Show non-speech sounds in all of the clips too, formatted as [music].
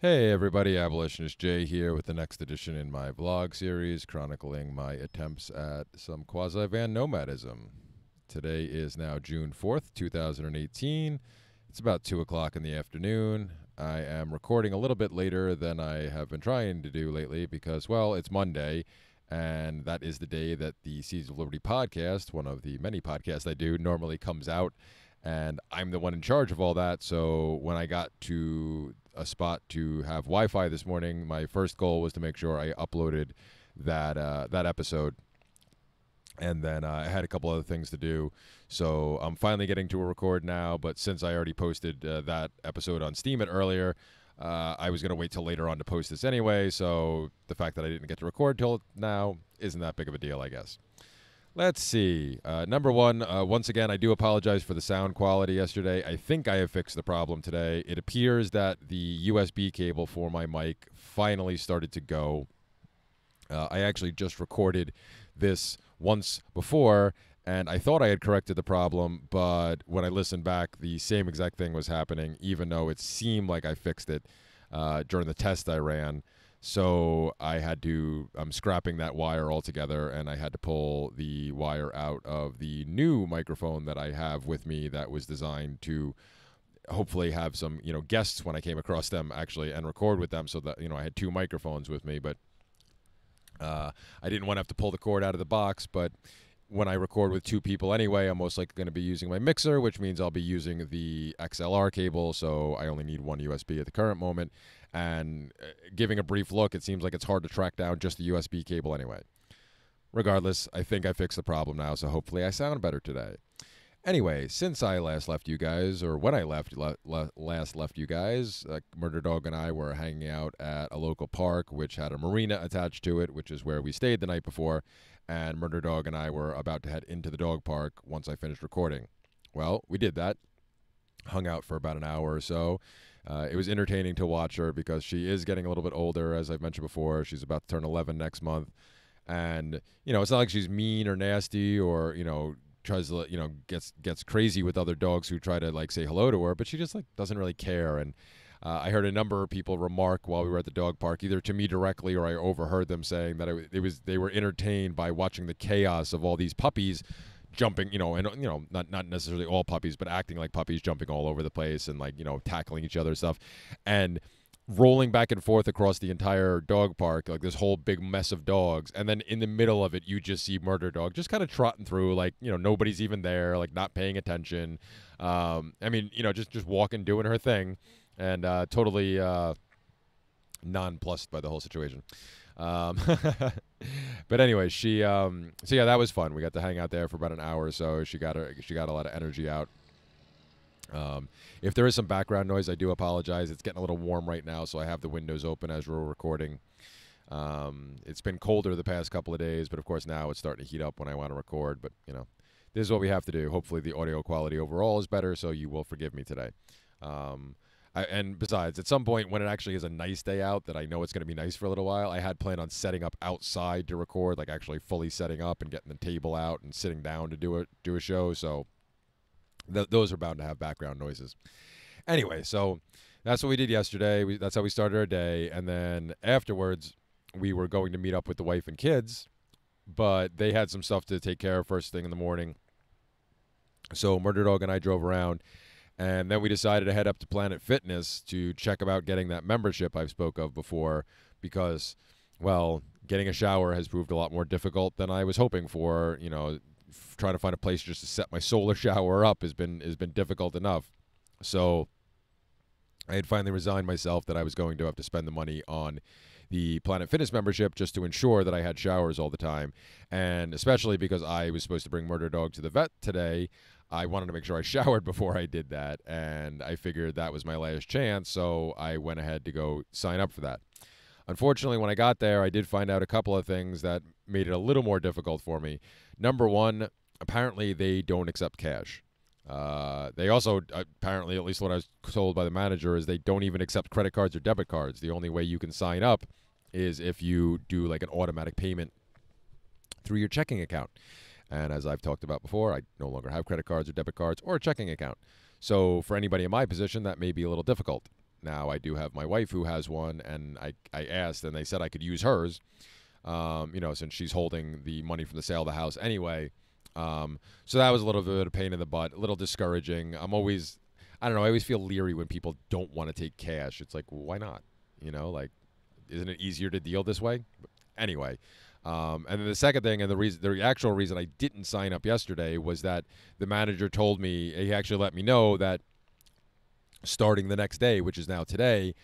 Hey everybody, Abolitionist Jay here with the next edition in my vlog series chronicling my attempts at some quasi van nomadism. Today is now June 4th, 2018. It's about 2 o'clock in the afternoon. I am recording a little bit later than I have been trying to do lately because, well, it's Monday, and that is the day that the Seeds of Liberty podcast, one of the many podcasts I do, normally comes out. And I'm the one in charge of all that. So when I got to a spot to have Wi-Fi this morning. My first goal was to make sure I uploaded that uh, that episode, and then uh, I had a couple other things to do. So I'm finally getting to a record now. But since I already posted uh, that episode on Steemit earlier, uh, I was going to wait till later on to post this anyway. So the fact that I didn't get to record till now isn't that big of a deal, I guess. Let's see. Uh, number one, uh, once again, I do apologize for the sound quality yesterday. I think I have fixed the problem today. It appears that the USB cable for my mic finally started to go. Uh, I actually just recorded this once before, and I thought I had corrected the problem, but when I listened back, the same exact thing was happening, even though it seemed like I fixed it uh, during the test I ran. So I had to, I'm scrapping that wire altogether, and I had to pull the wire out of the new microphone that I have with me that was designed to hopefully have some, you know, guests when I came across them actually and record with them so that, you know, I had two microphones with me, but uh, I didn't want to have to pull the cord out of the box, but when I record with two people anyway, I'm most likely going to be using my mixer, which means I'll be using the XLR cable, so I only need one USB at the current moment. And uh, giving a brief look, it seems like it's hard to track down just the USB cable anyway. Regardless, I think I fixed the problem now, so hopefully I sound better today. Anyway, since I last left you guys, or when I left le- le- last left you guys, uh, Murder Dog and I were hanging out at a local park, which had a marina attached to it, which is where we stayed the night before. And Murder Dog and I were about to head into the dog park once I finished recording. Well, we did that, hung out for about an hour or so, uh, it was entertaining to watch her because she is getting a little bit older, as I've mentioned before. She's about to turn 11 next month, and you know it's not like she's mean or nasty or you know tries to you know gets gets crazy with other dogs who try to like say hello to her, but she just like doesn't really care. And uh, I heard a number of people remark while we were at the dog park, either to me directly or I overheard them saying that it, it was they were entertained by watching the chaos of all these puppies jumping, you know, and you know, not not necessarily all puppies, but acting like puppies, jumping all over the place and like you know, tackling each other and stuff, and rolling back and forth across the entire dog park, like this whole big mess of dogs, and then in the middle of it, you just see Murder Dog just kind of trotting through, like you know, nobody's even there, like not paying attention. Um, I mean, you know, just just walking, doing her thing, and uh, totally uh, nonplussed by the whole situation. Um, [laughs] but anyway, she um, so yeah, that was fun. We got to hang out there for about an hour or so. She got her, she got a lot of energy out. Um, if there is some background noise, I do apologize. It's getting a little warm right now, so I have the windows open as we're recording. Um, it's been colder the past couple of days, but of course now it's starting to heat up when I want to record. But you know, this is what we have to do. Hopefully, the audio quality overall is better, so you will forgive me today. Um, I, and besides, at some point when it actually is a nice day out, that I know it's going to be nice for a little while, I had planned on setting up outside to record, like actually fully setting up and getting the table out and sitting down to do a do a show. So th- those are bound to have background noises. Anyway, so that's what we did yesterday. We, that's how we started our day, and then afterwards we were going to meet up with the wife and kids, but they had some stuff to take care of first thing in the morning. So Murder Dog and I drove around and then we decided to head up to Planet Fitness to check about getting that membership I've spoke of before because, well, getting a shower has proved a lot more difficult than I was hoping for. You know, trying to find a place just to set my [laughs] solar shower up has been has been difficult enough. So I had finally resigned myself that I was going to have to spend the money on the Planet Fitness membership just to ensure that I had showers all the time. And especially because I was supposed to bring Murder Dog to the vet today, I wanted to make sure I [laughs] showered before I did that, and I figured that was my last chance, so I went ahead to go sign up for that. Unfortunately, when I got there, I did find out a couple of things that made it a little more difficult for me. Number one, apparently they don't accept cash. Uh, they also apparently, at least what I was told by the manager, is they don't even accept credit cards or debit cards. The only way you can sign up is if you do like an automatic payment through your checking account. And as I've talked about before, I no longer have credit cards or debit cards or a checking account. So for anybody in my position, that may be a little difficult. Now I do have my wife who has one, and I I asked, and they said I could use hers. Um, you know, since she's holding the money from the sale of the house anyway. Um, so that was a little bit of pain in the butt, a little discouraging. I'm always, I don't know, I always feel leery when people don't want to take cash. It's like, why not? You know, like, isn't it easier to deal this way? But anyway, um, and then the second thing, and the reason, the actual reason I didn't sign up yesterday was that the manager told me he actually let me know that starting the next day, which is now today,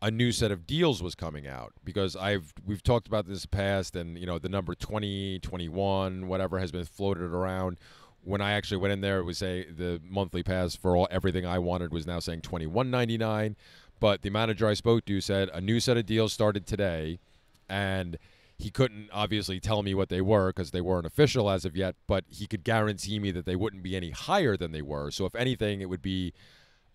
a new set of deals was coming out because I've we've talked about this past and you know the number 20, 21, whatever has been floated around. When I actually went in there, it was say the monthly pass for all everything I wanted was now saying twenty one ninety nine, but the manager I spoke to said a new set of deals started today, and he couldn't obviously tell me what they were because they weren't official as of yet, but he could guarantee me that they wouldn't be any higher than they were. So if anything, it would be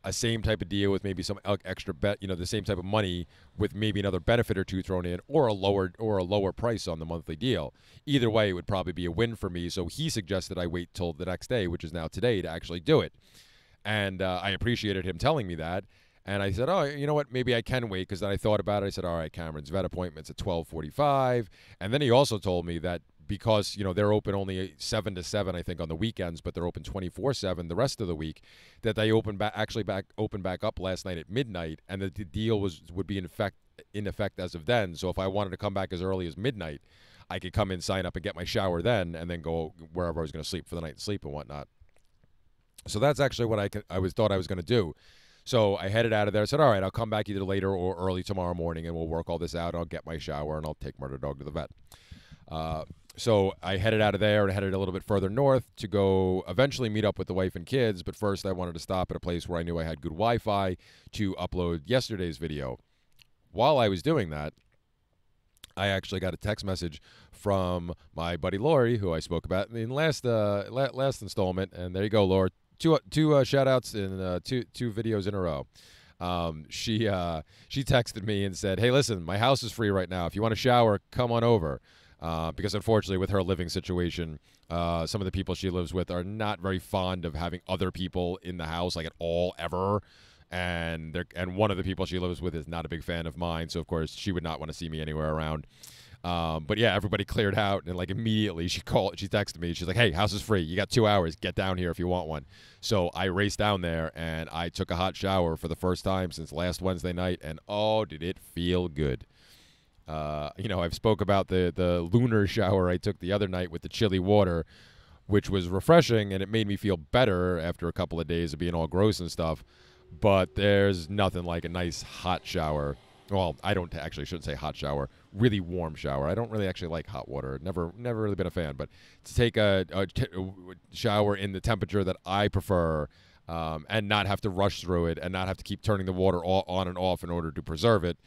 a same type of deal with maybe some extra bet, you know, the same type of money with maybe another benefit or two thrown in, or a lower or a lower price on the monthly deal. Either way, it would probably be a win for me. So he suggested I wait till the next day, which is now today, to actually do it. And uh, I appreciated him telling me that. And I said, oh, you know what? Maybe I can wait because then I thought about it. I said, all right, Cameron's vet appointment's at twelve forty-five. And then he also told me that because you know they're open only seven to seven, I think, on the weekends, but they're open twenty four seven the rest of the week. That they opened back actually back opened back up last night at midnight, and the, deal was would be in effect in effect as of then. So if I wanted to come back as early as midnight, I could come in, sign up, and get my shower then, and then go wherever I was going to sleep for the night and sleep and whatnot. So that's actually what I I was thought I was going to do. So I headed out of there. I said, "All right, I'll come back either later or early tomorrow morning, and we'll work all this out. I'll get my shower and I'll take Murder Dog to the vet." Uh, so I headed out of there and headed a little bit further north to go eventually meet up with the wife and kids. But first, I wanted to stop at a place where I knew I had good Wi Fi to upload yesterday's video. While I was doing that, I actually got a text message from my buddy Laurie, who I spoke about in last uh, last installment. And there you go, Laurie. Two two uh, shout outs in uh, two two videos in a row. Um, she uh, she texted me and said, "Hey, listen, my house is free right now. If you want to shower, come on over." Uh, because unfortunately, with her living situation, uh, some of the people she lives with are not very fond of having other people in the house, like at all, ever. And they and one of the people she lives with is not a big fan of mine, so of course she would not want to see me anywhere around. Um, but yeah, everybody cleared out, and like immediately she called, she texted me. She's like, "Hey, house is free. You got two hours. Get down here if you want one." So I raced down there, and I took a hot shower for the first time since last Wednesday night, and oh, did it feel good! Uh, you know, I've spoke about the the lunar shower I took the other night with the chilly water, which was refreshing and it made me feel better after a couple of days of being all gross and stuff. But there's nothing like a nice hot shower. Well, I don't actually shouldn't say hot shower. Really warm shower. I don't really actually like hot water. Never, never really been a fan. But to take a, a t- shower in the temperature that I prefer, um, and not have to rush through it, and not have to keep turning the water all, on and off in order to preserve it,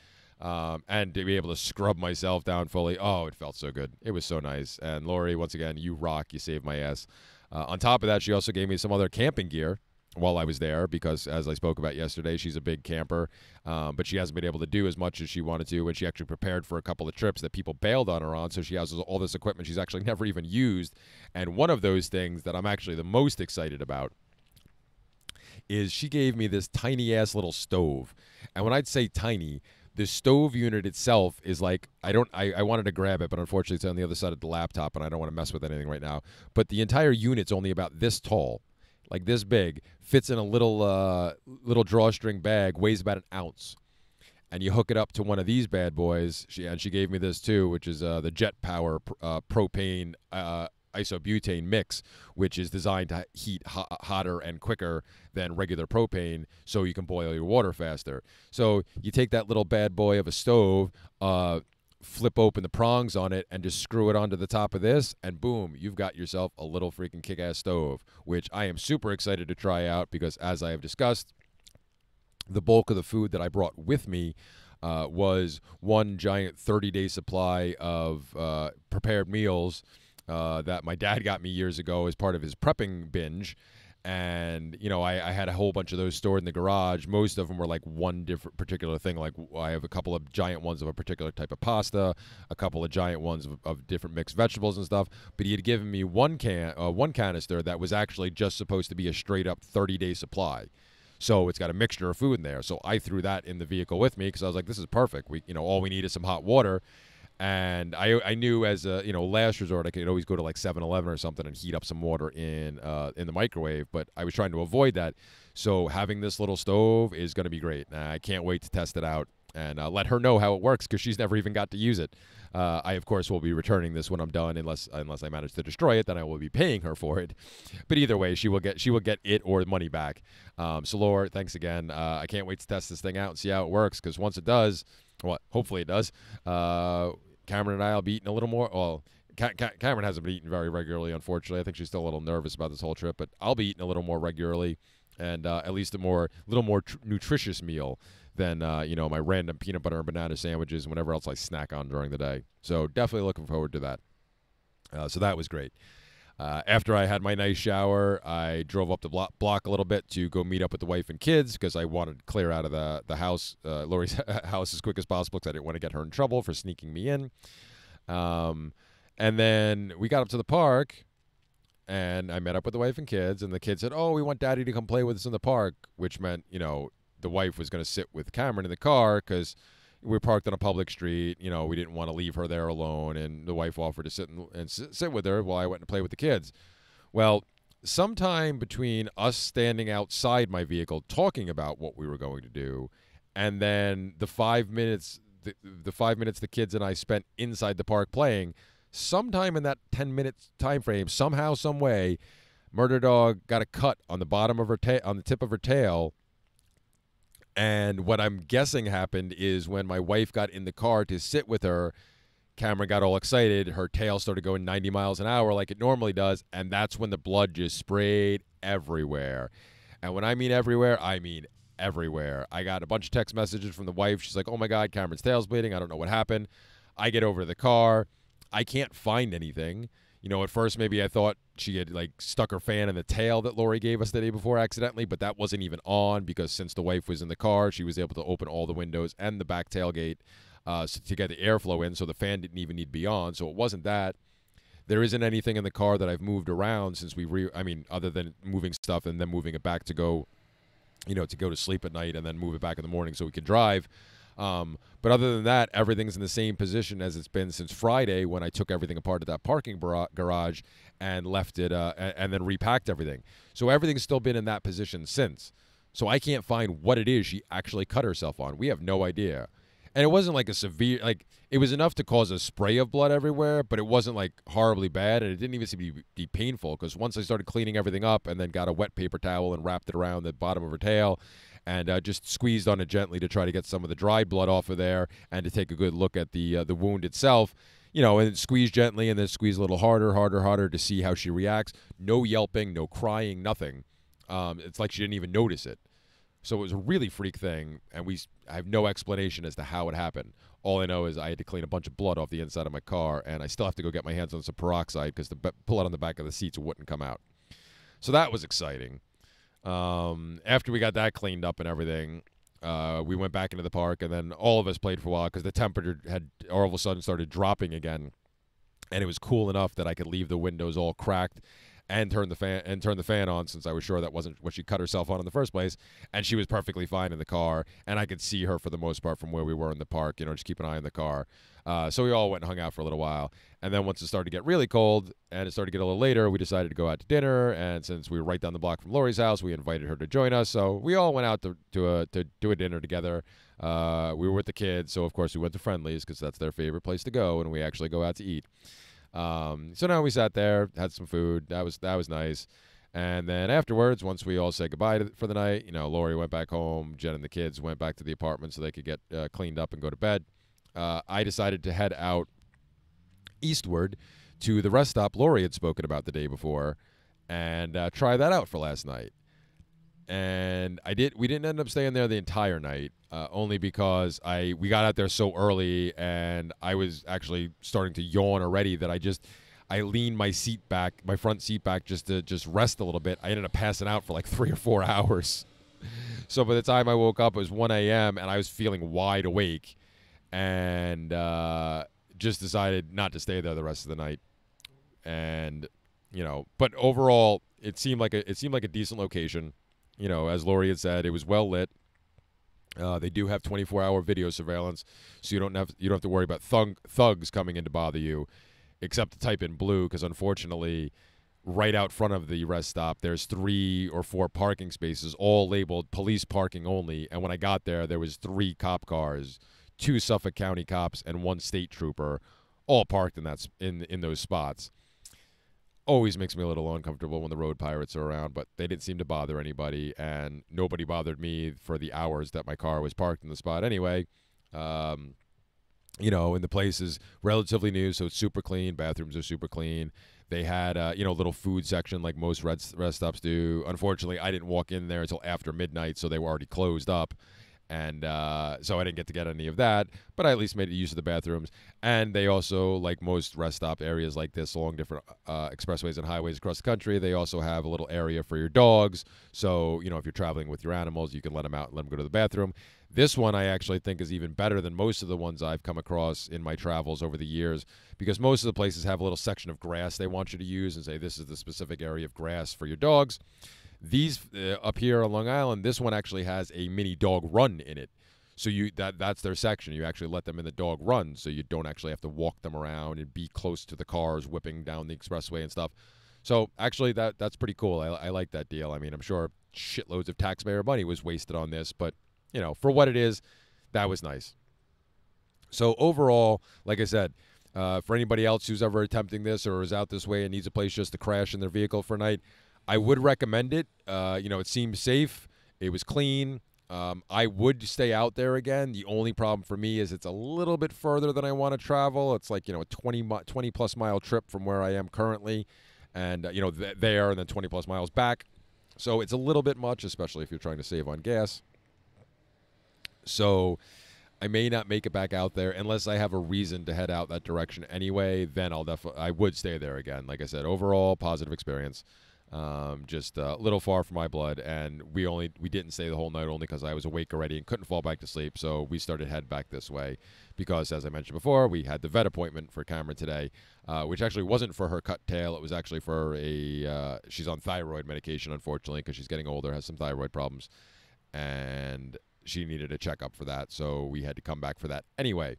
um, and to be able to scrub myself down fully. Oh, it felt so good. It was so nice. And Laurie, once again, you rock. You saved my ass. Uh, on top of that, she also gave me some other camping gear while I was there because, as I spoke about yesterday, she's a big camper, um, but she hasn't been able to do as much as she wanted to. And she actually prepared for a couple of trips that people bailed on her on. So she has all this equipment she's actually [laughs] never even used. And one of those things that I'm actually the most excited about is she gave me this tiny ass little stove. And when I'd say tiny, the stove unit itself is like I don't I, I wanted to grab it, but unfortunately it's on the other side of the laptop and I don't want to mess with anything right now. But the entire unit's only about this tall, like this big, fits in a little uh, little drawstring bag, weighs about an ounce. And you hook it up to one of these bad boys. She and she gave me this too, which is uh, the Jet Power uh, propane uh, isobutane mix, which is designed to heat ho- hotter and quicker than regular propane, so you can boil your water faster. So you take that little bad boy of a stove, uh, flip open the prongs on it, and just screw it onto the top of this, and boom, you've got yourself a little freaking kick-ass stove, which I am super excited to try out because, as I have discussed, the bulk of the food that I brought with me. Uh, was one giant 30 day supply of uh, prepared meals uh, that my dad got me years ago as part of his prepping binge. And you know, I, I, had a whole bunch of those stored in the garage. Most of them were like one different particular thing. Like I have a couple of giant ones of a particular type of pasta, a couple of giant ones of, of different mixed vegetables and stuff. But he had given me one can, uh, one canister that was actually just supposed to be a straight up 30 day supply. So it's got a mixture of food in there. So I threw that in the vehicle with me because I was like, this is perfect. We, you know, all we need is some hot water. And I, I knew as a you know last resort I could always go to like 7-Eleven or something and heat up some water in uh, in the microwave, but I was trying to avoid that. So having this little stove is going to be great. I can't wait to test it out and uh, let her know how it works because she's never even got to use it. Uh, I of course will be returning this when I'm done, unless unless I manage to destroy it. Then I will be paying her for it. But either way, she will get she will get it or the money back. Um, so Laura, thanks again. Uh, I can't wait to test this thing out and see how it works because once it does, well, hopefully it does. Cameron and I will be eating a little more. Well, Ca- Ca- Cameron hasn't been eating very regularly, unfortunately. I think she's still a little nervous about this whole trip, but I'll be eating a little more regularly, and uh, at least a more little more tr- nutritious meal than uh, you know my random peanut butter and banana sandwiches and whatever else I snack on during the day. So definitely looking forward to that. Uh, so that was great. Uh, after I had my nice shower, I drove up the block, block a little bit to go meet up with the wife and kids because I wanted to clear out of the the house, uh, Laurie's [laughs] house, as quick as possible because I didn't want to get her in trouble for sneaking me in. Um, and then we got up to the park, and I met up with the wife and kids, and the kids said, "Oh, we want Daddy to come play with us in the park," which meant you know the wife was going to sit with Cameron in the car because we parked on a public street. You know, we didn't want to leave her there alone, and the wife offered to sit and, and sit, with her while I went to play with the kids. Well, sometime between us standing outside my vehicle talking about what we were going to do, and then the five minutes the, the five minutes the kids and I spent inside the park playing, sometime in that ten minutes time frame, somehow, some way, Murder Dog got a cut on the bottom of her tail, on the tip of her tail and what I'm guessing happened is when my wife got in the car to sit with her, Cameron got all excited. Her tail started going 90 miles an hour like it normally does. And that's when the blood just sprayed everywhere. And when I mean everywhere, I mean everywhere. I got a bunch of text messages from the wife. She's like, oh my God, Cameron's tail's bleeding. I don't know what happened. I get over to the car. I can't find anything. You know, at first maybe I thought she had like stuck her fan in the tail that Laurie gave us the day before accidentally, but that wasn't even on because since the wife was in the car, she was able to open all the windows and the back tailgate uh, to get the airflow in, so the fan didn't even need to be on. So it wasn't that. There isn't anything in the car that I've moved around since we re. I mean, other than moving stuff and then moving it back to go, you know, to go to sleep at night and then move it back in the morning so we can drive. Um, but other than that, everything's in the same position as it's been since Friday when I took everything apart at that parking garage and left it uh, and, and then repacked everything. So everything's still been in that position since. So I can't find what it is she actually cut herself on. We have no idea. And it wasn't like a severe like it was enough to cause a spray of blood everywhere, but it wasn't like horribly bad and it didn't even seem to be, be painful because once I started cleaning everything up and then got a wet paper towel and wrapped it around the bottom of her tail and uh, just squeezed on it gently to try to get some of the dried blood off of there and to take a good look at the uh, the wound itself. You know, and squeeze gently and then squeeze a little harder, harder, harder to see how she reacts. No yelping, no crying, nothing. Um, it's like she didn't even notice it. So it was a really freak thing, and we I have no explanation as to how it happened. All I know is I had to clean a bunch of blood off the inside of my car, and I still have to go get my hands on some peroxide because the blood on the back of the seats wouldn't come out. So that was exciting. Um, after we got that cleaned up and everything, uh, we went back into the park, and then all of us played for a while because the temperature had all of a sudden started dropping again, and it was cool enough that I could leave the windows all cracked and turn the fan and turn the fan on since I was sure that wasn't what she cut herself on in the first place. And she was perfectly fine in the car, and I could see her for the most part from where we were in the park. You know, just keep an eye on the car. Uh, so we all went and hung out for a little while, and then once it started to get really cold and it started to get a little later, we decided to go out to dinner. And since we were right down the block from Laurie's house, we invited her to join us. So we all went out to to a to do a dinner together. Uh, we were with the kids, so of course we went to Friendly's because that's their favorite place to go, and we actually go out to eat. Um, so now we sat there, had some food. That was that was nice. And then afterwards, once we all said goodbye to, for the night, you know, Laurie went back home. Jen and the kids went back to the apartment so they could get uh, cleaned up and go to bed. Uh, I decided to head out eastward to the rest stop Laurie had spoken about the day before and uh, try that out for last night and I did. We didn't end up staying there the entire night, uh, only because I we got out there so early, and I was actually starting to yawn already. That I just I leaned my seat back, my front seat back, just to just rest a little bit. I ended up passing out for like [laughs] three or four hours. [laughs] So by the time I woke up, it was 1 a.m. and I was feeling wide awake, and uh, just decided not to stay there the rest of the night. And you know, but overall, it seemed like a it seemed like a decent location you know, as Laurie had said, it was well lit. Uh, they do have 24-hour video surveillance, so you don't have you don't have to worry about thug, thugs coming in to bother you, except to type in blue because unfortunately, right out front of the rest stop, there's three or four parking spaces, all labeled police parking only. And when I got there, there was three cop cars, two Suffolk County cops, and one state trooper, all parked in that in in those spots always makes me a little uncomfortable when the road pirates are around, but they didn't seem to bother anybody, and nobody bothered me for the hours that my car was parked in the spot anyway. Um, you know, and the place is relatively new, so it's super clean. Bathrooms are super clean. They had, uh, you know, a little food section like most rest, rest stops do. Unfortunately, I didn't walk in there until after midnight, so they were already closed up and uh, so I didn't get to get any of that. But I at least made use of the bathrooms, and they also, like most rest stop areas like this along different uh, expressways and highways across the country, they also have a little area for your dogs. So you know, if you're traveling with your animals, you can let them out and let them go to the bathroom. This one I actually think is even better than most of the ones I've come across in my travels over the years because most of the places have a little section of grass they want you to use and say this is the specific area of grass for your dogs. These uh, up here on Long Island, this one actually has a mini dog run in it. So you that that's their section. You actually let them in the dog run, so you don't actually have to walk them around and be close to the cars whipping down the expressway and stuff. So actually, that that's pretty cool. I, I like that deal. I mean, I'm sure shitloads of taxpayer money was wasted on this, but you know, for what it is, that was nice. So overall, like I said, uh, for anybody else who's ever attempting this or is out this way and needs a place just to crash in their vehicle for a night, I would recommend it. Uh, you know, it seemed safe. It was clean. Um, I would stay out there again. The only problem for me is it's a little bit further than I want to travel. It's like you know a 20, 20 plus mile trip from where I am currently, and uh, you know th- there and then 20 plus miles back. So it's a little bit much, especially if you're trying to save on gas. So I may not make it back out there unless I have a reason to head out that direction anyway. Then I'll definitely I would stay there again. Like I said, overall positive experience um, just a little far from my blood, and we only we didn't stay the whole night only because I was awake already and couldn't fall back to sleep. So we started head back this way because, as I mentioned before, we had the vet appointment for Cameron today, uh, which actually wasn't for her cut tail. It was actually for a uh, she's on thyroid medication, unfortunately, because she's getting older, has some thyroid problems, and she needed a checkup for that. So we had to come back for that anyway.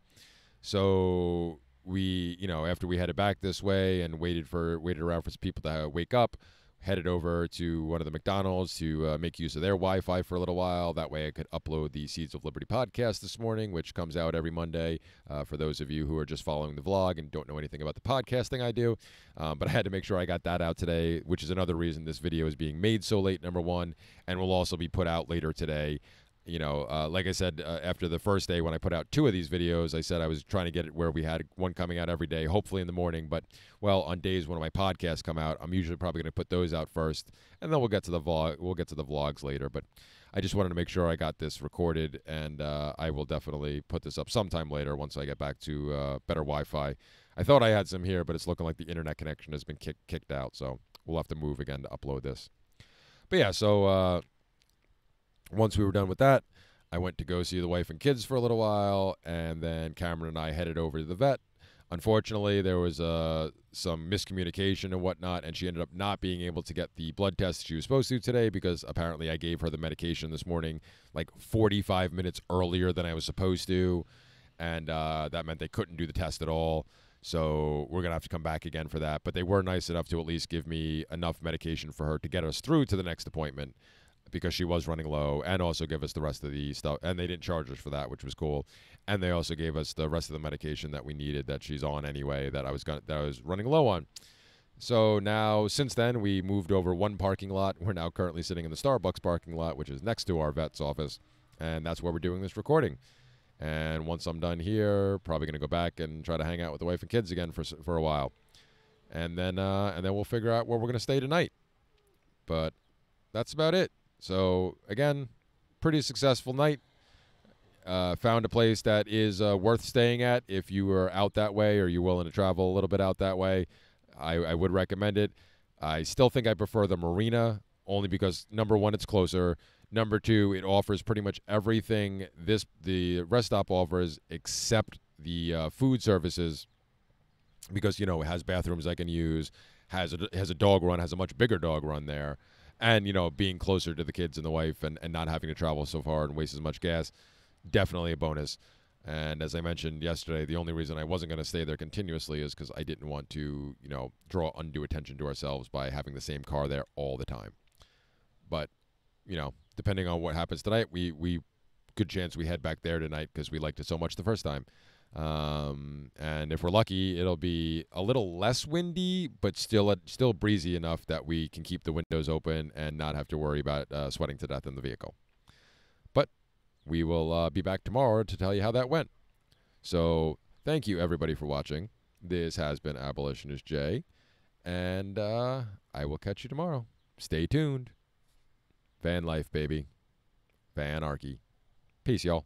So we, you know, after we headed back this way and waited for waited around for some people to wake up headed over to one of the McDonald's to uh, make use of their Wi Fi for a little while. That way I could upload the Seeds of Liberty podcast this morning, which comes out every Monday uh, for those of you who are just following the vlog and don't know anything about the podcasting I do. Um, but I had to make sure I got that out today, which is another reason this video is being made so late, number one, and will also be put out later today you know, uh, like I said, uh, after the first day when I put out two of these videos, I said I was trying to get it where we had one coming out every day, hopefully in the morning. But well, on days when my podcasts come out, I'm usually probably going to put those out first, and then we'll get to the vlog. We'll get to the vlogs later. But I just wanted to make sure I got this recorded, and uh, I will definitely put this up sometime later once I get back to uh, better Wi-Fi. I thought I had some here, but it's looking like the internet connection has been kick- kicked out, so we'll have to move again to upload this. But yeah, so uh, once we were done with that, I went to go see the wife and kids for a little while, and then Cameron and I headed over to the vet. Unfortunately, there was uh, some miscommunication and whatnot, and she ended up not being able to get the blood test she was supposed to today because apparently I gave her the medication this morning like 45 minutes earlier than I was supposed to, and uh, that meant they couldn't do the test at all. So we're gonna have to come back again for that. But they were nice enough to at least give me enough medication for her to get us through to the next appointment because she was running low, and also give us the rest of the stuff. And they didn't charge us for that, which was cool. And they also gave us the rest of the medication that we needed that she's on anyway that I was gonna, that I was running low on. So now, since then, we moved over one parking lot. We're now currently sitting in the Starbucks parking lot, which is next to our vet's office, and that's where we're doing this recording. And once I'm done here, probably gonna go back and try to hang out with the wife and kids again for for a while, and then uh, and then we'll figure out where we're gonna stay tonight. But that's about it. So again, pretty successful night. Uh, found a place that is uh, worth staying at if you are out that way or you're willing to travel a little bit out that way. I, I would recommend it. I still think I prefer the marina only because number one, it's closer. Number two, it offers pretty much everything this the rest stop offers except the uh, food services because you know it has bathrooms I can use, has a has a dog run, has a much bigger dog run there and you know being closer to the kids and the wife and, and not having to travel so far and waste as much gas definitely a bonus. And as i mentioned yesterday the only reason i wasn't going to stay there continuously is because i didn't want to you know draw undue attention to ourselves by having the same car there all the time. But you know depending on what happens tonight we we good chance we head back there tonight because we liked it so much the first time um, and if we're lucky, it'll be a little less windy, but still still breezy enough that we can keep the windows open and not have to worry about uh, sweating to death in the vehicle. But we will uh, be back tomorrow to tell you how that went. So thank you everybody for watching. This has been Abolitionist Jay, and uh, I will catch you tomorrow. Stay tuned. Van life, baby. Vanarchy. Peace, y'all.